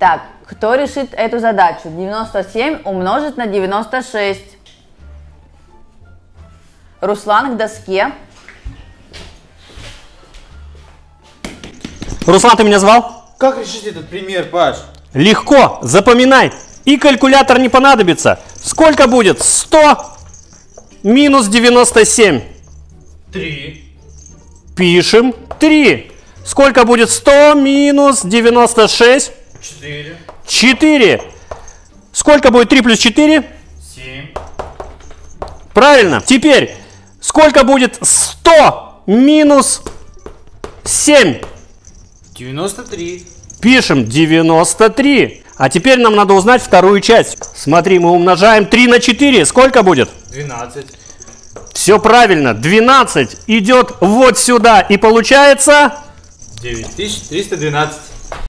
Так, кто решит эту задачу? 97 умножить на 96. Руслан к доске. Руслан, ты меня звал? Как решить этот пример, Паш? Легко, запоминай. И калькулятор не понадобится. Сколько будет 100 минус 97? Три. Пишем 3. Сколько будет 100 минус 96? Четыре. 4. Сколько будет 3 плюс 4? Семь. Правильно. Теперь, сколько будет 100 минус 7? Девяносто три. Пишем 93. А теперь нам надо узнать вторую часть. Смотри, мы умножаем 3 на 4. Сколько будет? Двенадцать. Все правильно. 12 идет вот сюда. И получается Девять тысяч триста двенадцать.